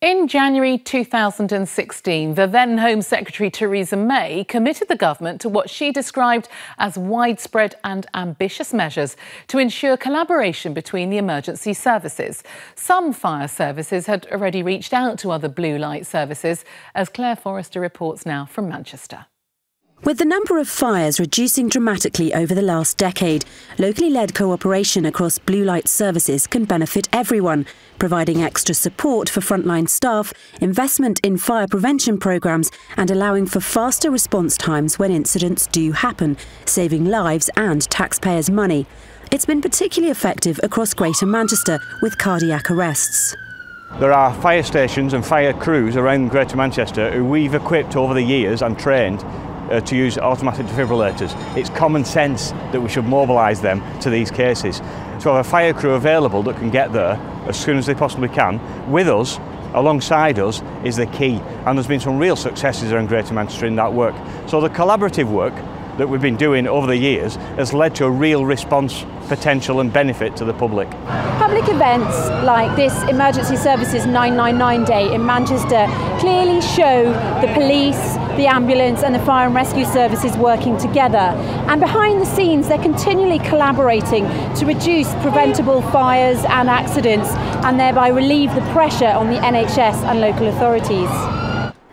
In January 2016, the then Home Secretary Theresa May committed the government to what she described as widespread and ambitious measures to ensure collaboration between the emergency services. Some fire services had already reached out to other blue light services, as Claire Forrester reports now from Manchester. With the number of fires reducing dramatically over the last decade, locally led cooperation across blue light services can benefit everyone, providing extra support for frontline staff, investment in fire prevention programmes, and allowing for faster response times when incidents do happen, saving lives and taxpayers' money. It's been particularly effective across Greater Manchester with cardiac arrests. There are fire stations and fire crews around Greater Manchester who we've equipped over the years and trained uh, to use automatic defibrillators. It's common sense that we should mobilise them to these cases. To have a fire crew available that can get there as soon as they possibly can with us alongside us is the key and there's been some real successes around Greater Manchester in that work. So the collaborative work that we've been doing over the years has led to a real response potential and benefit to the public. Public events like this Emergency Services 999 Day in Manchester clearly show the police, the ambulance and the fire and rescue services working together. And behind the scenes, they're continually collaborating to reduce preventable fires and accidents and thereby relieve the pressure on the NHS and local authorities.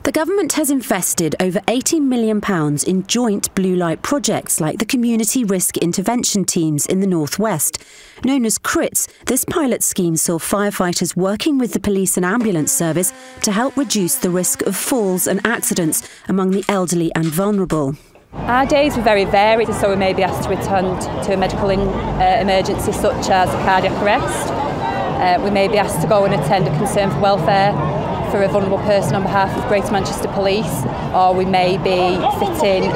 The government has invested over £80 million in joint blue light projects like the Community Risk Intervention Teams in the Northwest. Known as CRITS, this pilot scheme saw firefighters working with the police and ambulance service to help reduce the risk of falls and accidents among the elderly and vulnerable. Our days were very varied, so we may be asked to attend to a medical in, uh, emergency such as a cardiac arrest. Uh, we may be asked to go and attend a concern for welfare for a vulnerable person on behalf of Greater Manchester Police, or we may be fitting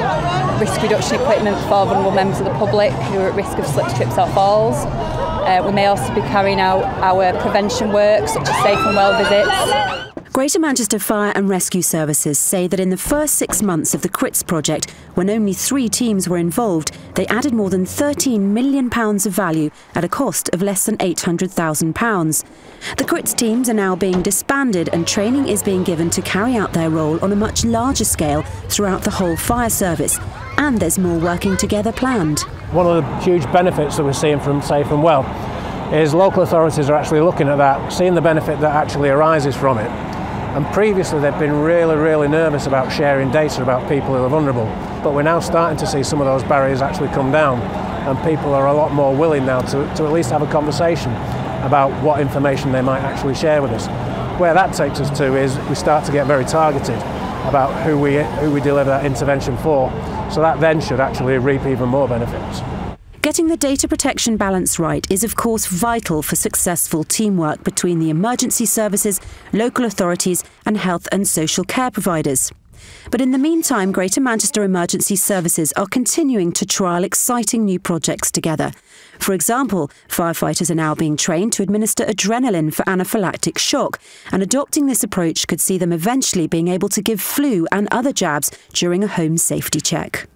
risk reduction equipment for vulnerable members of the public who are at risk of slips, trips or falls. Uh, we may also be carrying out our prevention work, such as safe and well visits. Greater Manchester Fire and Rescue Services say that in the first six months of the CRITS project, when only three teams were involved, they added more than £13 million of value at a cost of less than £800,000. The CRITS teams are now being disbanded and training is being given to carry out their role on a much larger scale throughout the whole fire service. And there's more working together planned. One of the huge benefits that we're seeing from Safe and Well is local authorities are actually looking at that, seeing the benefit that actually arises from it and previously they've been really, really nervous about sharing data about people who are vulnerable. But we're now starting to see some of those barriers actually come down and people are a lot more willing now to, to at least have a conversation about what information they might actually share with us. Where that takes us to is we start to get very targeted about who we, who we deliver that intervention for. So that then should actually reap even more benefits. Getting the data protection balance right is, of course, vital for successful teamwork between the emergency services, local authorities, and health and social care providers. But in the meantime, Greater Manchester Emergency Services are continuing to trial exciting new projects together. For example, firefighters are now being trained to administer adrenaline for anaphylactic shock, and adopting this approach could see them eventually being able to give flu and other jabs during a home safety check.